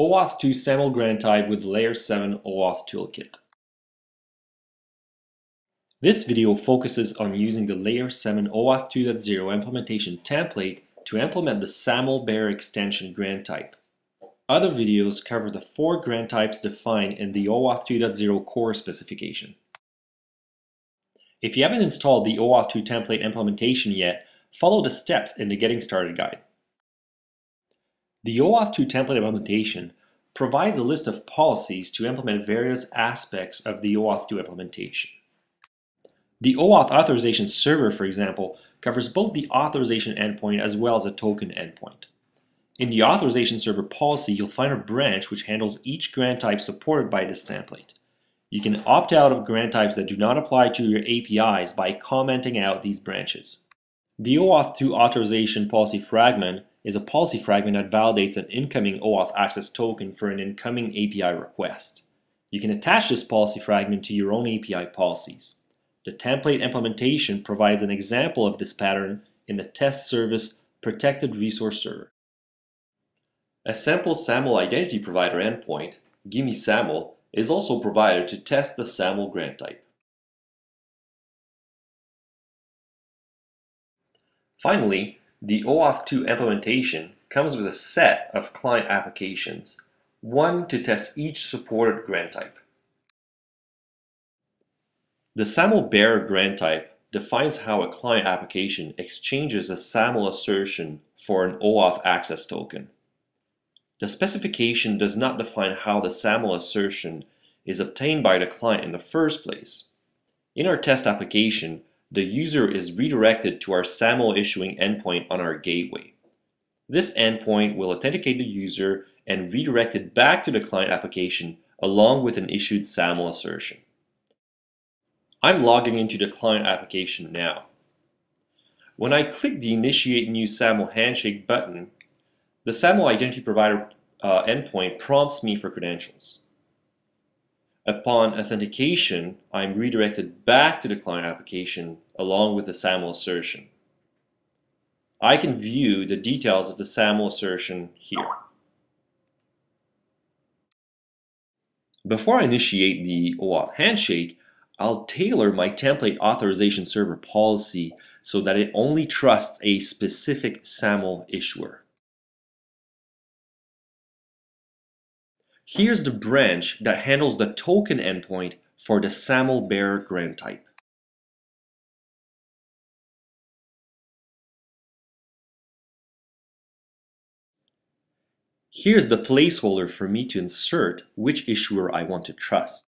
OAuth 2 SAML grant type with Layer 7 OAuth toolkit. This video focuses on using the Layer 7 OAuth 2.0 implementation template to implement the SAML bearer extension grant type. Other videos cover the four grant types defined in the OAuth 2.0 core specification. If you haven't installed the OAuth 2 template implementation yet, follow the steps in the Getting Started guide. The OAuth 2 template implementation provides a list of policies to implement various aspects of the OAuth 2 implementation. The OAuth authorization server, for example, covers both the authorization endpoint as well as a token endpoint. In the authorization server policy, you'll find a branch which handles each grant type supported by this template. You can opt out of grant types that do not apply to your APIs by commenting out these branches. The OAuth 2 authorization policy fragment is a policy fragment that validates an incoming OAuth access token for an incoming API request. You can attach this policy fragment to your own API policies. The template implementation provides an example of this pattern in the test service protected resource server. A sample SAML identity provider endpoint, Gimme SAML, is also provided to test the SAML grant type. Finally, the OAuth 2 implementation comes with a set of client applications, one to test each supported grant type. The SAML bearer grant type defines how a client application exchanges a SAML assertion for an OAuth access token. The specification does not define how the SAML assertion is obtained by the client in the first place. In our test application, the user is redirected to our SAML issuing endpoint on our gateway. This endpoint will authenticate the user and redirect it back to the client application along with an issued SAML assertion. I'm logging into the client application now. When I click the Initiate New SAML Handshake button, the SAML Identity Provider uh, endpoint prompts me for credentials. Upon authentication, I'm redirected back to the client application along with the SAML assertion. I can view the details of the SAML assertion here. Before I initiate the OAuth handshake, I'll tailor my template authorization server policy so that it only trusts a specific SAML issuer. Here's the branch that handles the token endpoint for the SAML bearer grant type. Here's the placeholder for me to insert which issuer I want to trust.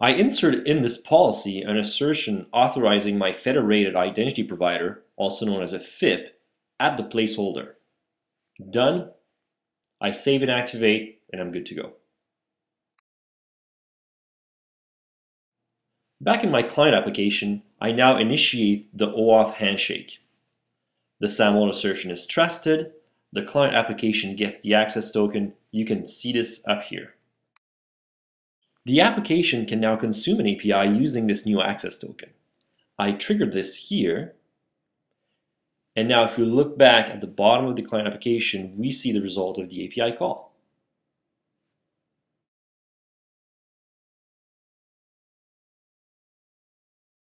I insert in this policy an assertion authorizing my federated identity provider, also known as a FIP, at the placeholder. Done I save and activate, and I'm good to go. Back in my client application, I now initiate the OAuth handshake. The SAML assertion is trusted. The client application gets the access token. You can see this up here. The application can now consume an API using this new access token. I triggered this here and now if you look back at the bottom of the client application, we see the result of the API call.